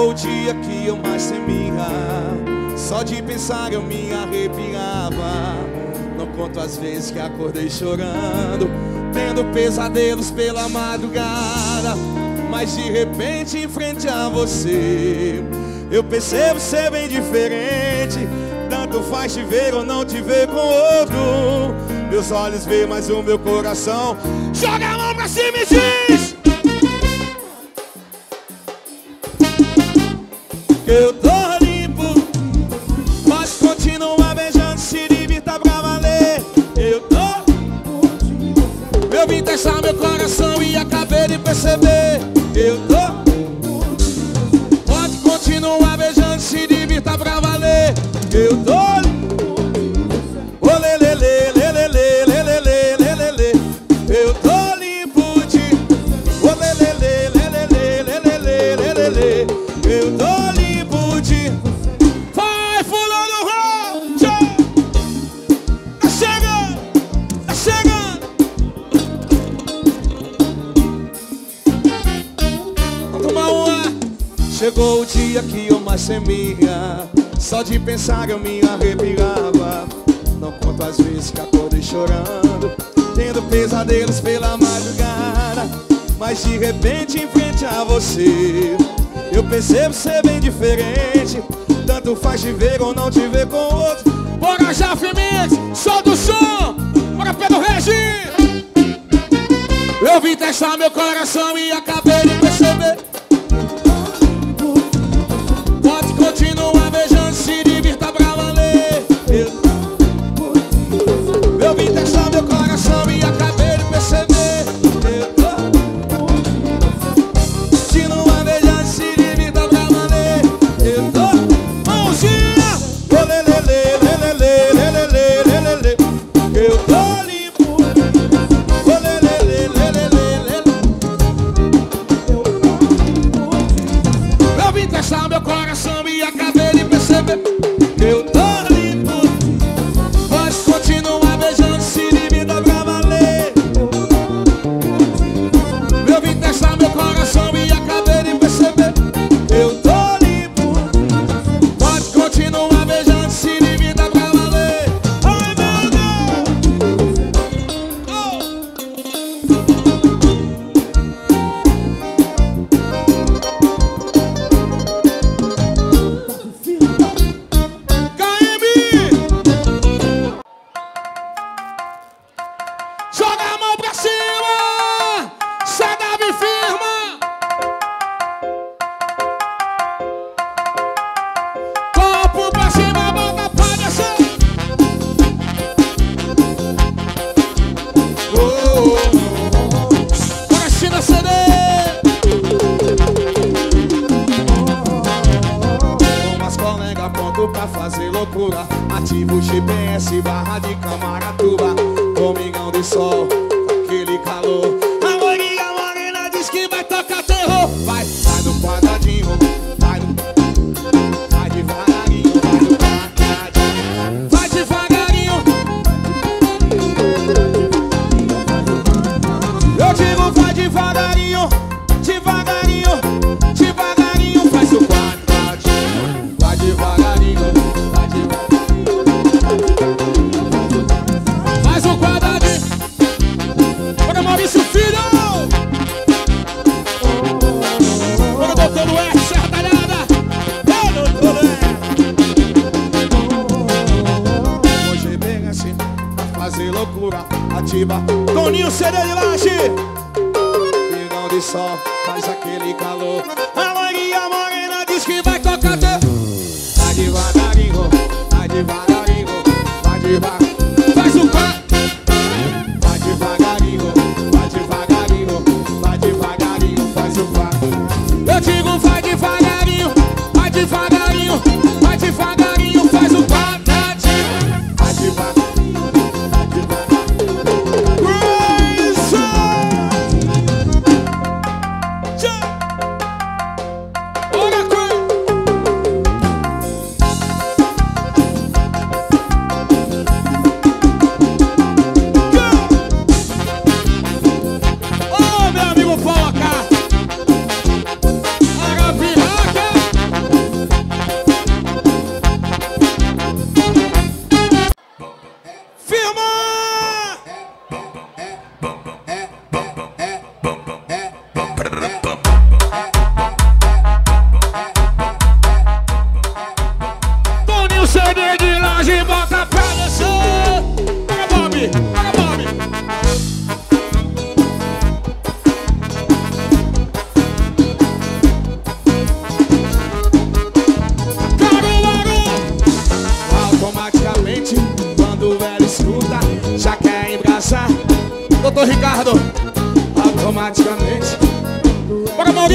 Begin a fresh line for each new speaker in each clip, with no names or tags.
Chegou o dia que eu mais temia, só de pensar eu me arrepiava. Não conto as vezes que acordei chorando, tendo pesadelos pela madrugada. Mas de repente, em frente a você, eu percebo ser bem diferente. Tanto faz te ver ou não te ver com outro. Meus olhos veem, mais o meu coração joga a mão pra cima e diz. Eu tô limpo Pode continuar beijando, se divirta pra valer. Eu tô Eu vim testar meu coração e acabei de perceber. Eu tô Pode continuar beijando, se divirta pra valer. Eu tô pensar eu me arrepiava Não conto as vezes que acordei chorando Tendo pesadelos pela madrugada. Mas de repente em frente a você Eu percebo ser bem diferente. Tanto faz te ver ou não te ver com outro. Bora já, Fimix, sol do som! Bora Pedro Regis! Eu vim testar meu coração e acabei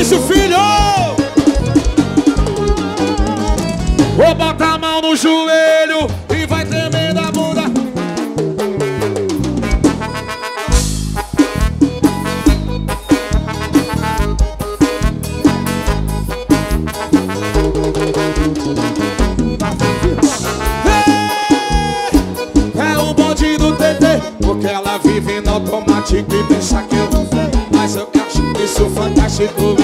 Maurício Filho! Vou botar a mão no joelho e vai tremendo a bunda. É o bonde do TT Porque ela vive no automático e pensa que eu não sei Mas eu acho isso fantástico,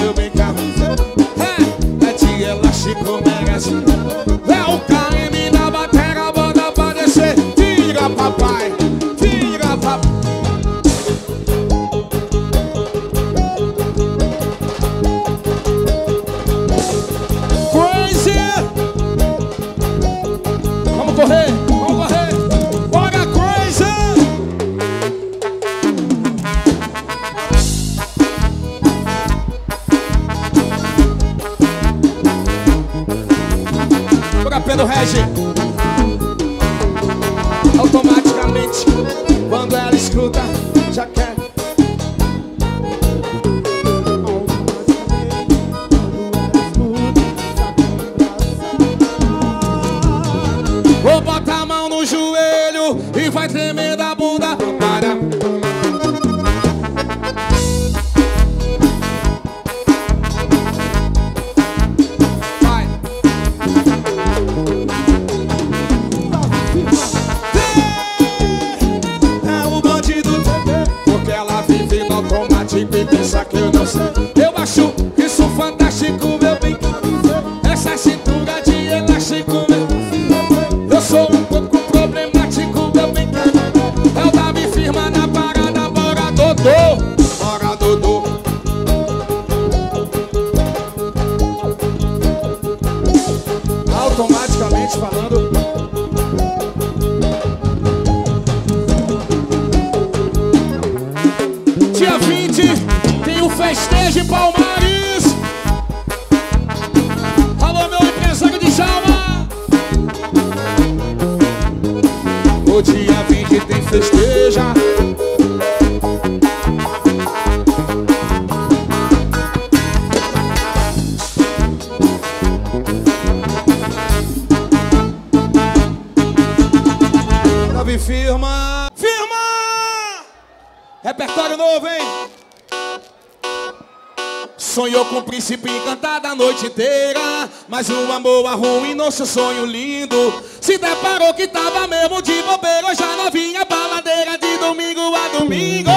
Amor ruim, nosso sonho lindo. Se deparou que tava mesmo de bobeira Já novinha baladeira de domingo a domingo.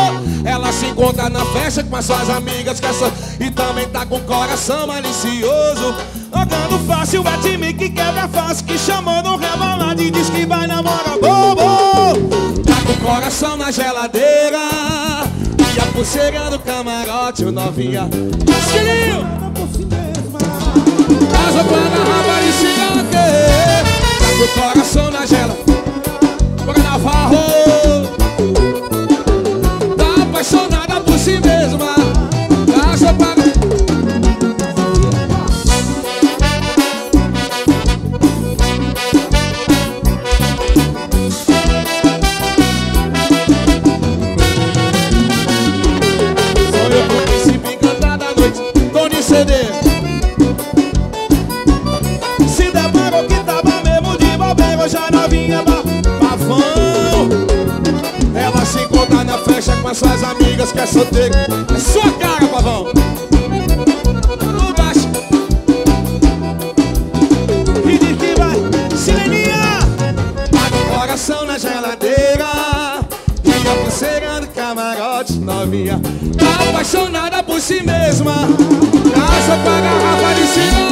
Ela se encontra na festa com as suas amigas que essa, E também tá com o coração malicioso. Jogando fácil é time que quebra fácil Que chamou no rebolado e diz que vai namorar bobo. Tá com o coração na geladeira E a pulseira do camarote, o novinha. Esquilinho! Casa com a garrafa de cigarro Tá com o coração na gela Bora Navarro as suas amigas Que é solteiro. É sua cara, pavão. No baixo E diz que vai? Sireninha. Tá com coração na geladeira. E a pulseira do camarote novinha. Tá apaixonada por si mesma. Casa com a garrafa de cigarro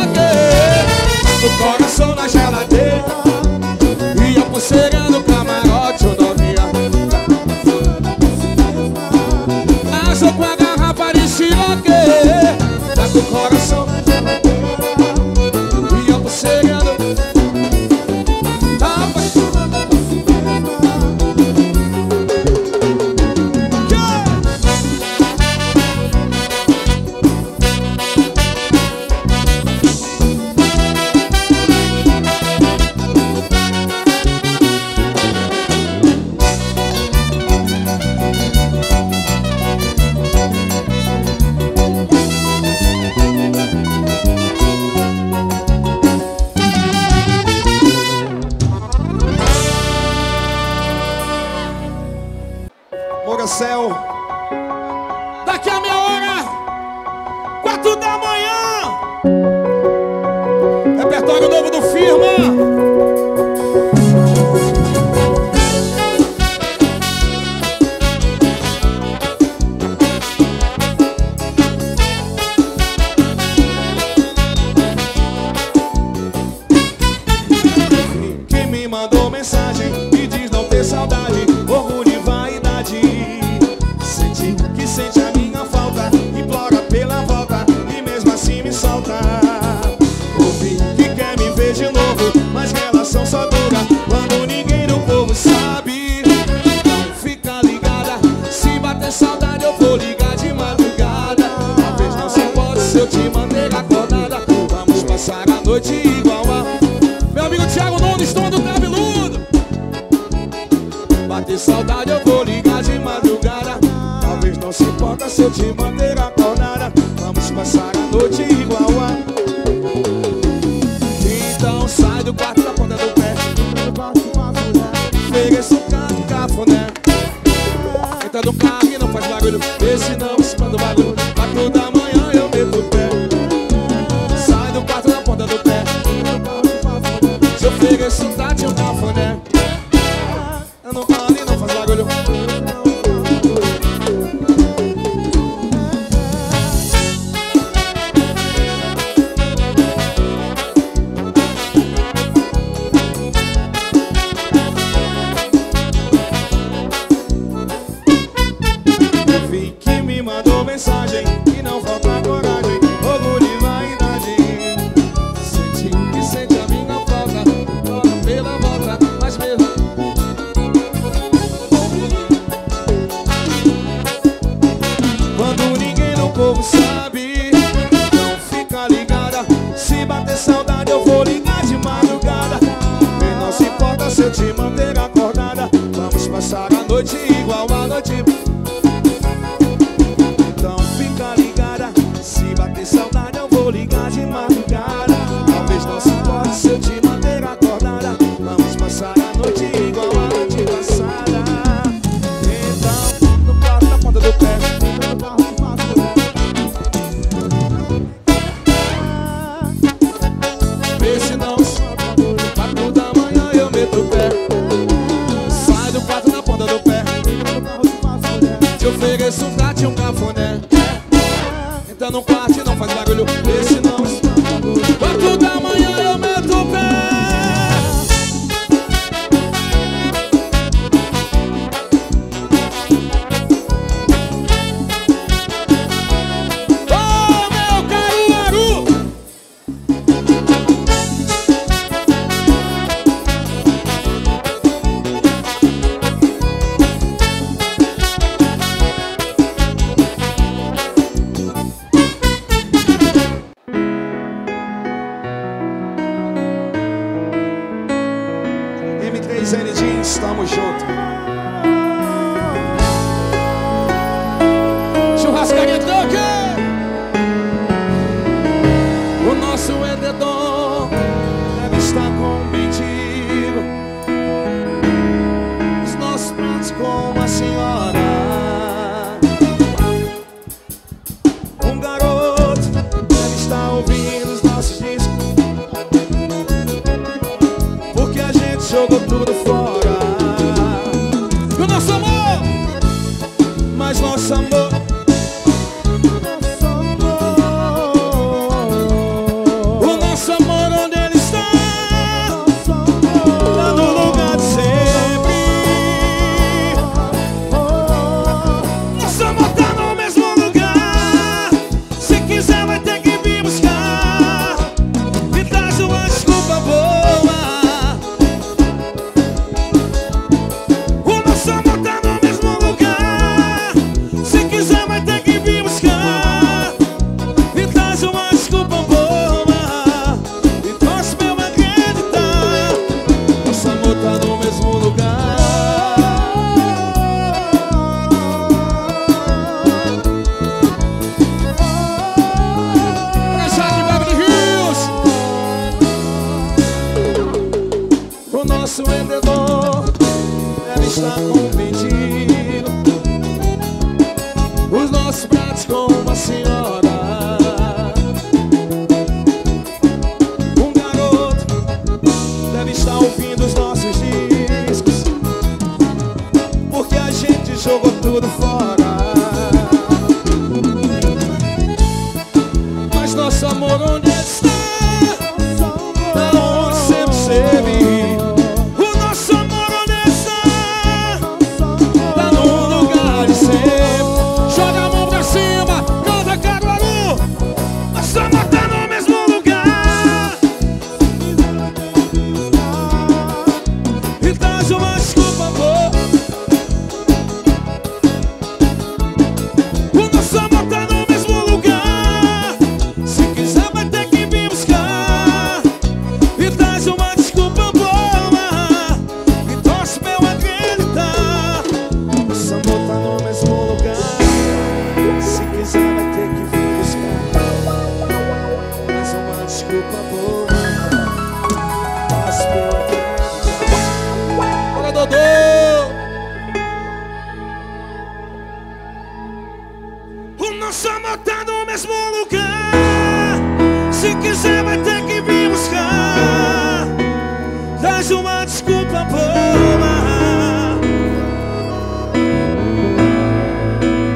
tua boa.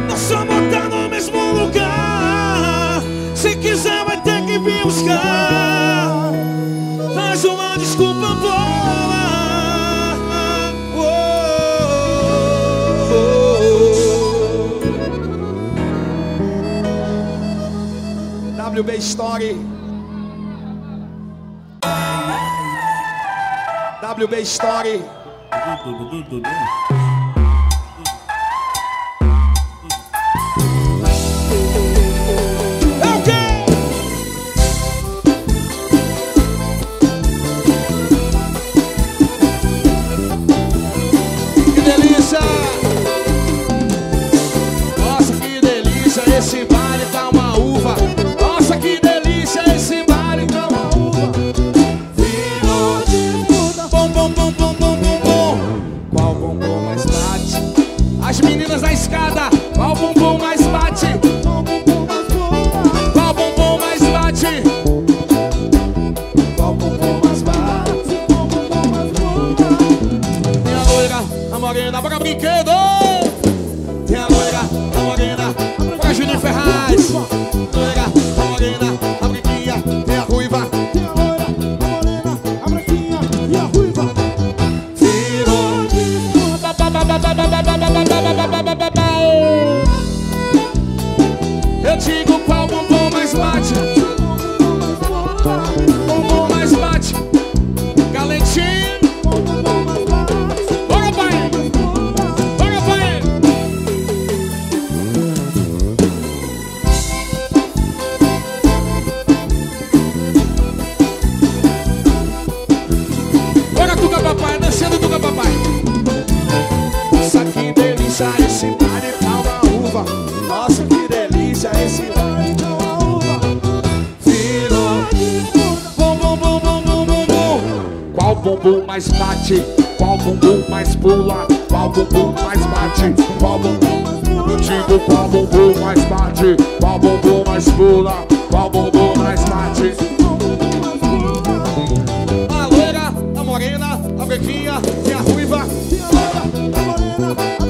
Nós só botar no mesmo lugar. Se quiser, vai ter que vir buscar. Mais uma desculpa boa. B Story WB Story. Nossa, que delícia esse homem com a uva Fino Bum, bum, bum, bum, bum, bum, bum
Qual bumbum mais bate? Qual bumbum mais pula? Qual bumbum mais bate? Qual bumbum? Digo qual bumbum mais bate? Qual bumbum mais pula? Qual bumbum mais bate?
A loira, a morena, a branquinha e a ruiva E a loira, a morena, a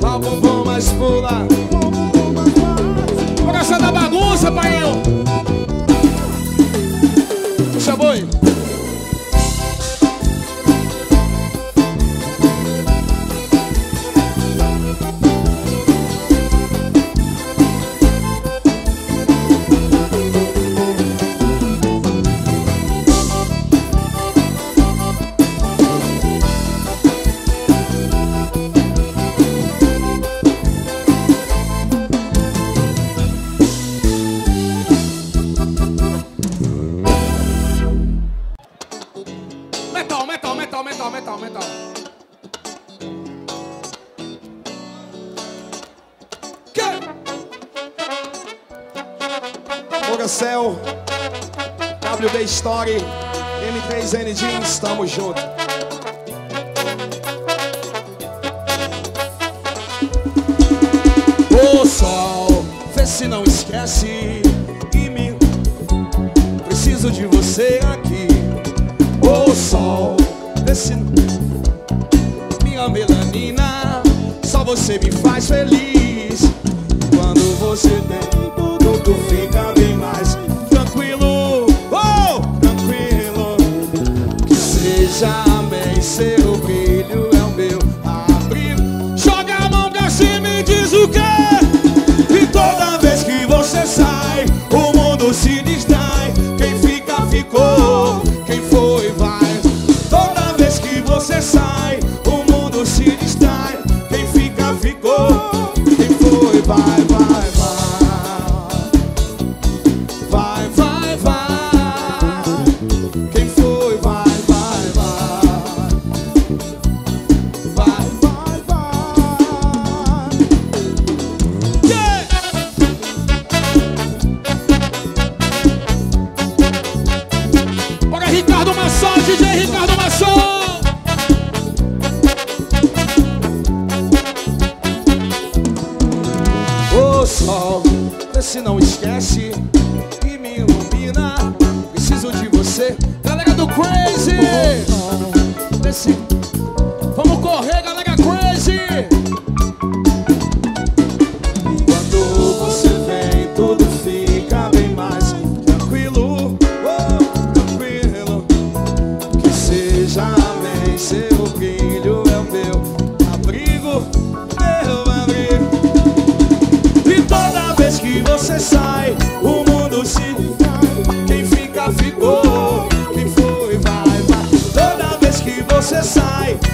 Mal bombom, mas pula e me preciso de você aqui. O oh, sol desse minha melanina, só você me faz feliz. você sai.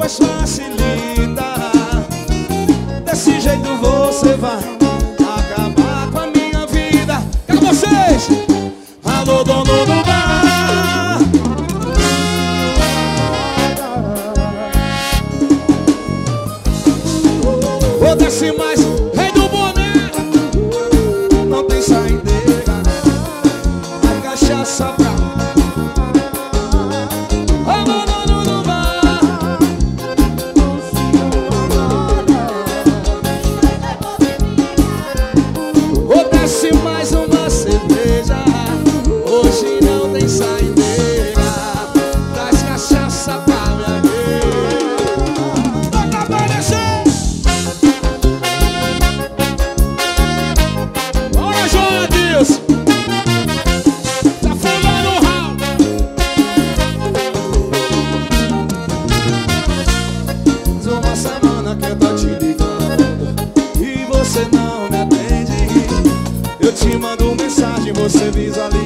mais fácil. Te mando mensagem, você visualiza